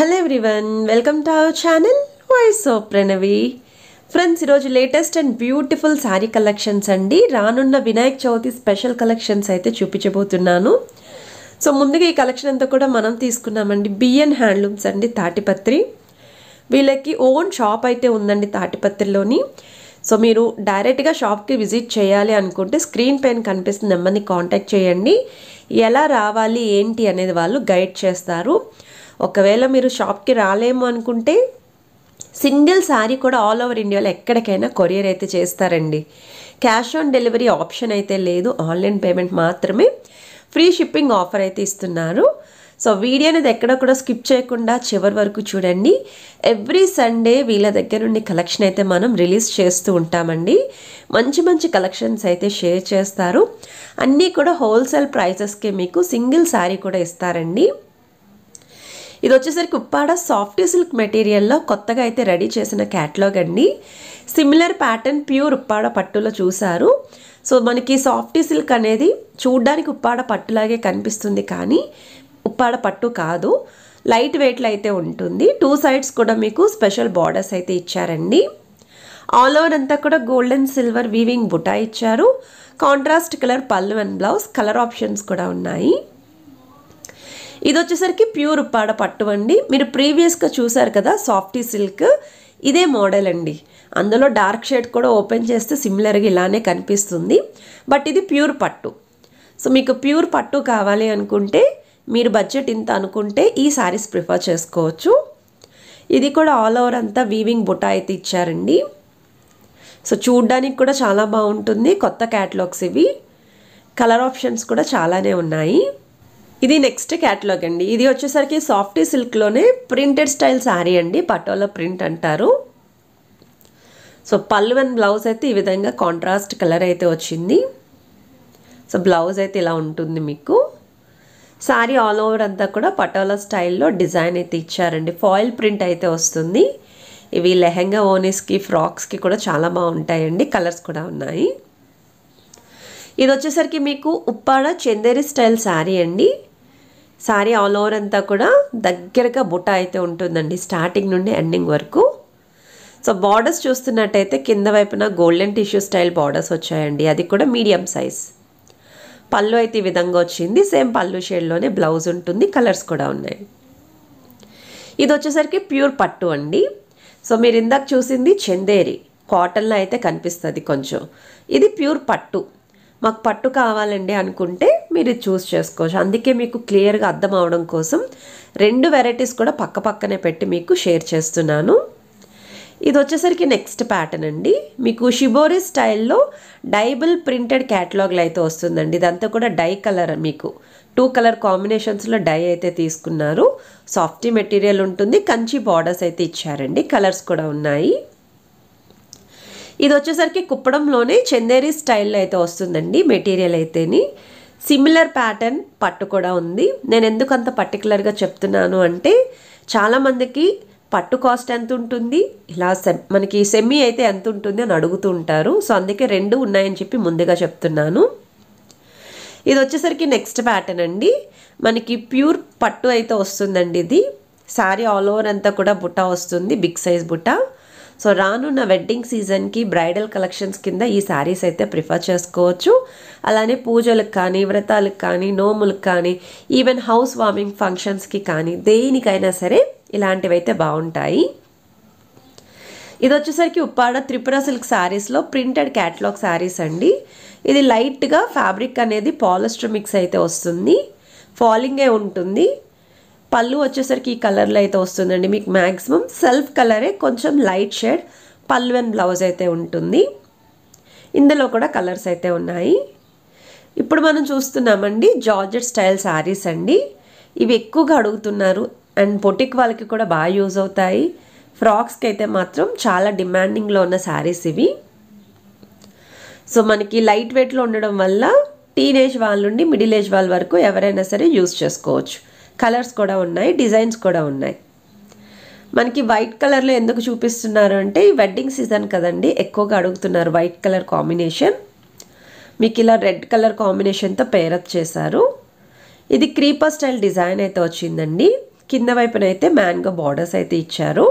Hello everyone welcome to our channel voice of Pranavi friends ఈరోజు latest and beautiful sari collections అండి. రానున్న Vinayaka Chavithi special collections అయితే చూపించబోతున్నాను. So ముందుగా ఈ కలెక్షన్ అంతా కూడా మనం తీసుకున్నామండి. బిఎన్ హ్యాండ్లూమ్స్ అండి తాటిపత్రి. వీళ్ళకి ఓన్ షాప్ అయితే ఉందండి తాటిపత్రిలోని. సో మీరు డైరెక్ట్గా షాప్కి విజిట్ చేయాలి అనుకుంటే స్క్రీన్ పైన కనిపిస్తున్న నెంబర్ని కాంటాక్ట్ చేయండి. ఎలా రావాలి ఏంటి అనేది వాళ్ళు గైడ్ చేస్తారు. ఒకవేళ మీరు షాప్కి రాలేము అనుకుంటే సింగిల్ శారీ కూడా ఆల్ ఓవర్ ఇండియాలో ఎక్కడికైనా కొరియర్ అయితే చేస్తారండి. క్యాష్ ఆన్ డెలివరీ ఆప్షన్ అయితే లేదు. ఆన్లైన్ పేమెంట్ మాత్రమే ఫ్రీ షిప్పింగ్ ఆఫర్ అయితే ఇస్తున్నారు. సో వీడియో అనేది ఎక్కడ కూడా స్కిప్ చేయకుండా చివరి వరకు చూడండి. ఎవ్రీ సండే వీళ్ళ దగ్గర నుండి కలెక్షన్ అయితే మనం రిలీజ్ చేస్తూ ఉంటామండి. మంచి మంచి కలెక్షన్స్ అయితే షేర్ చేస్తారు. అన్నీ కూడా హోల్సేల్ ప్రైసెస్కే మీకు సింగిల్ శారీ కూడా ఇస్తారండి. ఇది వచ్చేసరికి ఉప్పాడ సాఫ్ట్ సిల్క్ మెటీరియల్లో కొత్తగా అయితే రెడీ చేసిన క్యాట్లాగ్ అండి. సిమిలర్ ప్యాటర్న్ ప్యూర్ ఉప్పాడ పట్టులో చూశారు. సో మనకి సాఫ్ట్ సిల్క్ అనేది చూడ్డానికి ఉప్పాడ పట్టులాగే కనిపిస్తుంది కానీ ఉప్పాడ పట్టు కాదు. లైట్ వెయిట్లో అయితే ఉంటుంది. టూ సైడ్స్ కూడా మీకు స్పెషల్ బార్డర్స్ అయితే ఇచ్చారండి. ఆల్ ఓవర్ అంతా కూడా గోల్డెన్ సిల్వర్ వీవింగ్ బుటా ఇచ్చారు. కాంట్రాస్ట్ కలర్ పళ్ళు అండ్ బ్లౌజ్ కలర్ ఆప్షన్స్ కూడా ఉన్నాయి. ఇది వచ్చేసరికి ప్యూర్ ఉప్పాడ పట్టు అండి. మీరు ప్రీవియస్గా చూసారు కదా సాఫ్టీ సిల్క్. ఇదే మోడల్ అండి. అందులో డార్క్ షేడ్ కూడా ఓపెన్ చేస్తే సిమిలర్గా ఇలానే కనిపిస్తుంది. బట్ ఇది ప్యూర్ పట్టు. సో మీకు ప్యూర్ పట్టు కావాలి అనుకుంటే మీరు బడ్జెట్ ఇంత అనుకుంటే ఈ శారీస్ ప్రిఫర్ చేసుకోవచ్చు. ఇది కూడా ఆల్ ఓవర్ అంతా వీవింగ్ బుటా అయితే ఇచ్చారండి. సో చూడ్డానికి కూడా చాలా బాగుంటుంది. కొత్త క్యాటలాగ్స్ ఇవి. కలర్ ఆప్షన్స్ కూడా చాలానే ఉన్నాయి. ఇది నెక్స్ట్ క్యాటలాగ్ అండి. ఇది వచ్చేసరికి సాఫ్టీ సిల్క్లోనే ప్రింటెడ్ స్టైల్ శారీ అండి. పటోలా ప్రింట్ అంటారు. సో పళ్ళు అండ్ బ్లౌజ్ అయితే ఈ విధంగా కాంట్రాస్ట్ కలర్ అయితే వచ్చింది. సో బ్లౌజ్ అయితే ఇలా ఉంటుంది మీకు. శారీ ఆల్ ఓవర్ అంతా కూడా పటోలా స్టైల్లో డిజైన్ అయితే ఇచ్చారండి. ఫాయిల్ ప్రింట్ అయితే వస్తుంది. ఇవి లెహెంగా ఓనీస్కి ఫ్రాక్స్కి కూడా చాలా బాగుంటాయండి. కలర్స్ కూడా ఉన్నాయి. ఇది వచ్చేసరికి మీకు ఉప్పాడ చందేరి స్టైల్ శారీ అండి. శారీ ఆల్ ఓవర్ అంతా కూడా దగ్గరగా బుట్ట అయితే ఉంటుందండి స్టార్టింగ్ నుండి ఎండింగ్ వరకు. సో బార్డర్స్ చూస్తున్నట్టయితే కింద వైపున గోల్డెన్ టిష్యూ స్టైల్ బార్డర్స్ వచ్చాయండి. అది కూడా మీడియం సైజ్ పళ్ళు అయితే ఈ విధంగా వచ్చింది. సేమ్ పళ్ళు షేడ్లోనే బ్లౌజ్ ఉంటుంది కలర్స్ కూడా ఉన్నాయి. ఇది వచ్చేసరికి ప్యూర్ పట్టు అండి. సో మీరు ఇందాక చూసింది చందేరి. కాటన్లో అయితే కనిపిస్తుంది కొంచెం. ఇది ప్యూర్ పట్టు. మాకు పట్టు కావాలండి అనుకుంటే మీరు చూస్ చేసుకోవచ్చు. అందుకే మీకు క్లియర్గా అర్థం అవడం కోసం రెండు వెరైటీస్ కూడా పక్క పక్కనే పెట్టి మీకు షేర్ చేస్తున్నాను. ఇది వచ్చేసరికి నెక్స్ట్ ప్యాటర్న్ అండి. మీకు షిబోరి స్టైల్లో డైబుల్ ప్రింటెడ్ క్యాటలాగ్లో అయితే వస్తుందండి. ఇదంతా కూడా డై కలర్ మీకు. టూ కలర్ కాంబినేషన్స్లో డై అయితే తీసుకున్నారు. సాఫ్టీ మెటీరియల్ ఉంటుంది. కంచి బార్డర్స్ అయితే ఇచ్చారండి. కలర్స్ కూడా ఉన్నాయి. ఇది వచ్చేసరికి కుప్పడంలోనే చందేరి స్టైల్లో అయితే వస్తుందండి మెటీరియల్ అయితేని. సిమిలర్ ప్యాటర్న్ పట్టు కూడా ఉంది. నేను ఎందుకు అంత పర్టికులర్గా చెప్తున్నాను అంటే చాలామందికి పట్టు కాస్ట్ ఎంత ఉంటుంది? ఇలా సెమ్ మనకి సెమీ అయితే ఎంత ఉంటుంది అని అడుగుతూ ఉంటారు. సో అందుకే రెండు ఉన్నాయని చెప్పి ముందుగా చెప్తున్నాను. ఇది వచ్చేసరికి నెక్స్ట్ ప్యాటర్న్ అండి. మనకి ప్యూర్ పట్టు అయితే వస్తుందండి ఇది. శారీ ఆల్ ఓవర్ అంతా కూడా బుట్ట వస్తుంది బిగ్ సైజ్ బుట్ట. సో రానున్న వెడ్డింగ్ సీజన్కి బ్రైడల్ కలెక్షన్స్ కింద ఈ శారీస్ అయితే ప్రిఫర్ చేసుకోవచ్చు. అలానే పూజలకు కానీ వ్రతాలకు కానీ నోములకు కానీ ఈవెన్ హౌస్ వార్మింగ్ ఫంక్షన్స్కి కానీ దేనికైనా సరే ఇలాంటివైతే బాగుంటాయి. ఇది వచ్చేసరికి ఉప్పాడ త్రిపుర సిల్క్ శారీస్లో ప్రింటెడ్ క్యాటలాగ్ శారీస్ అండి. ఇది లైట్గా ఫ్యాబ్రిక్ అనేది పాలిస్టర్ మిక్స్ అయితే వస్తుంది. ఫాలింగే ఉంటుంది. పళ్ళు వచ్చేసరికి ఈ కలర్లో అయితే వస్తుందండి. మీకు మ్యాక్సిమం సెల్ఫ్ కలరే కొంచెం లైట్ షేడ్ పళ్ళు అండ్ బ్లౌజ్ అయితే ఉంటుంది. ఇందులో కూడా కలర్స్ అయితే ఉన్నాయి. ఇప్పుడు మనం చూస్తున్నామండి జార్జెట్ స్టైల్ శారీస్ అండి. ఇవి ఎక్కువగా అడుగుతున్నారు అండ్ పొటిక్ వాళ్ళకి కూడా బాగా యూజ్ అవుతాయి. ఫ్రాక్స్కి అయితే మాత్రం చాలా డిమాండింగ్లో ఉన్న శారీస్ ఇవి. సో మనకి లైట్ వెయిట్లో ఉండడం వల్ల టీనేజ్ వాళ్ళ నుండి మిడిల్ ఏజ్ వాళ్ళ వరకు ఎవరైనా సరే యూజ్ చేసుకోవచ్చు. కలర్స్ కూడా ఉన్నాయి డిజైన్స్ కూడా ఉన్నాయి. మనకి వైట్ కలర్లో ఎందుకు చూపిస్తున్నారు అంటే ఈ వెడ్డింగ్ సీజన్ కదండి ఎక్కువగా అడుగుతున్నారు వైట్ కలర్ కాంబినేషన్. మీకు ఇలా రెడ్ కలర్ కాంబినేషన్తో పేరప్ చేశారు. ఇది క్రీపర్ స్టైల్ డిజైన్ అయితే వచ్చిందండి. కింద వైపున అయితే మ్యాంగో బార్డర్స్ అయితే ఇచ్చారు.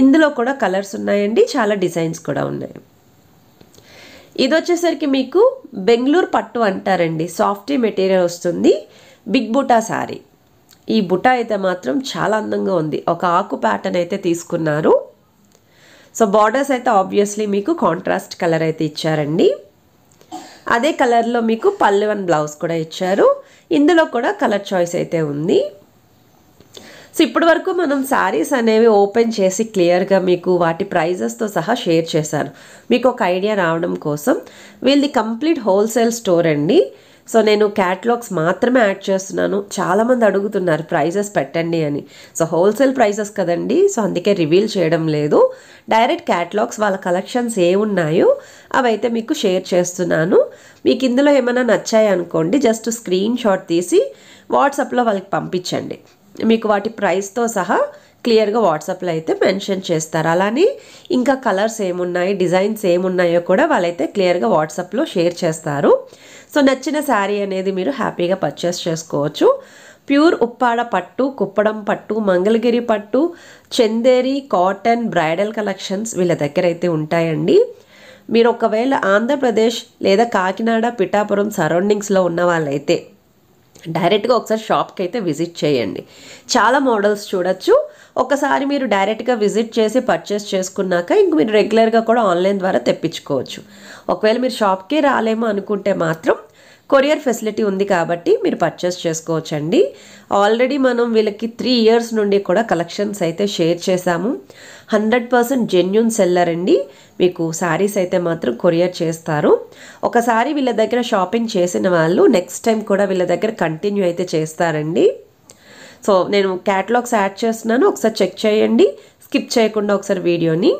ఇందులో కూడా కలర్స్ ఉన్నాయండి చాలా డిజైన్స్ కూడా ఉన్నాయి. ఇది వచ్చేసరికి మీకు బెంగళూరు పట్టు అంటారండి సాఫ్టీ మెటీరియల్ వస్తుంది బిగ్ బుటా శారీ ఈ బుటా అయితే మాత్రం చాలా అందంగా ఉంది. ఒక ఆకు ప్యాటర్న్ అయితే తీసుకున్నారు. సో బార్డర్స్ అయితే ఆబ్వియస్లీ మీకు కాంట్రాస్ట్ కలర్ అయితే ఇచ్చారండి. అదే కలర్లో మీకు పల్లెవన్ బ్లౌజ్ కూడా ఇచ్చారు. ఇందులో కూడా కలర్ చాయిస్ అయితే ఉంది. సో ఇప్పటి వరకు మనం శారీస్ అనేవి ఓపెన్ చేసి క్లియర్గా మీకు వాటి ప్రైజెస్తో సహా షేర్ చేశాను. మీకు ఒక ఐడియా రావడం కోసం. వీళ్ళది కంప్లీట్ హోల్సేల్ స్టోర్ అండి. సో నేను క్యాటలాగ్స్ మాత్రమే యాడ్ చేస్తున్నాను. చాలామంది అడుగుతున్నారు ప్రైజెస్ పెట్టండి అని. సో హోల్సేల్ ప్రైజెస్ కదండి. సో అందుకే రివీల్ చేయడం లేదు. డైరెక్ట్ క్యాటలాగ్స్ వాళ్ళ కలెక్షన్స్ ఏ ఉన్నాయో అవైతే మీకు షేర్ చేస్తున్నాను. మీకు ఇందులో ఏమైనా నచ్చాయి అనుకోండి జస్ట్ స్క్రీన్ షాట్ తీసి వాట్సాప్లో వాళ్ళకి పంపించండి. మీకు వాటి ప్రైస్తో సహా క్లియర్గా వాట్సాప్లో అయితే మెన్షన్ చేస్తారు. అలానే ఇంకా కలర్స్ ఏమున్నాయి డిజైన్స్ ఏమున్నాయో కూడా వాళ్ళైతే క్లియర్గా వాట్సాప్లో షేర్ చేస్తారు. సో నచ్చిన శారీ అనేది మీరు హ్యాపీగా పర్చేస్ చేసుకోవచ్చు. ప్యూర్ ఉప్పాడ పట్టు కుప్పడం పట్టు మంగళగిరి పట్టు చందేరి కాటన్ బ్రైడల్ కలెక్షన్స్ వీళ్ళ దగ్గర అయితే ఉంటాయండి. మీరు ఒకవేళ ఆంధ్రప్రదేశ్ లేదా కాకినాడ పిఠాపురం సరౌండింగ్స్లో ఉన్న వాళ్ళైతే డైరెక్ట్గా ఒకసారి షాప్కి అయితే విజిట్ చేయండి. చాలా మోడల్స్ చూడొచ్చు. ఒకసారి మీరు డైరెక్ట్గా విజిట్ చేసి పర్చేస్ చేసుకున్నాక ఇంక మీరు రెగ్యులర్గా కూడా ఆన్లైన్ ద్వారా తెప్పించుకోవచ్చు. ఒకవేళ మీరు షాప్కే రాలేమో అనుకుంటే మాత్రం కొరియర్ ఫెసిలిటీ ఉంది కాబట్టి మీరు పర్చేస్ చేసుకోవచ్చండి. ఆల్రెడీ మనం వీళ్ళకి త్రీ ఇయర్స్ నుండి కూడా కలెక్షన్స్ అయితే షేర్ చేశాము. హండ్రెడ్ పర్సెంట్ జెన్యున్ సెల్లర్ అండి. మీకు శారీస్ అయితే మాత్రం కొరియర్ చేస్తారు. ఒకసారి వీళ్ళ దగ్గర షాపింగ్ చేసిన వాళ్ళు నెక్స్ట్ టైం కూడా వీళ్ళ దగ్గర కంటిన్యూ అయితే చేస్తారండి. సో నేను క్యాటలాగ్స్ యాడ్ చేస్తున్నాను. ఒకసారి చెక్ చేయండి. స్కిప్ చేయకుండా ఒకసారి వీడియోని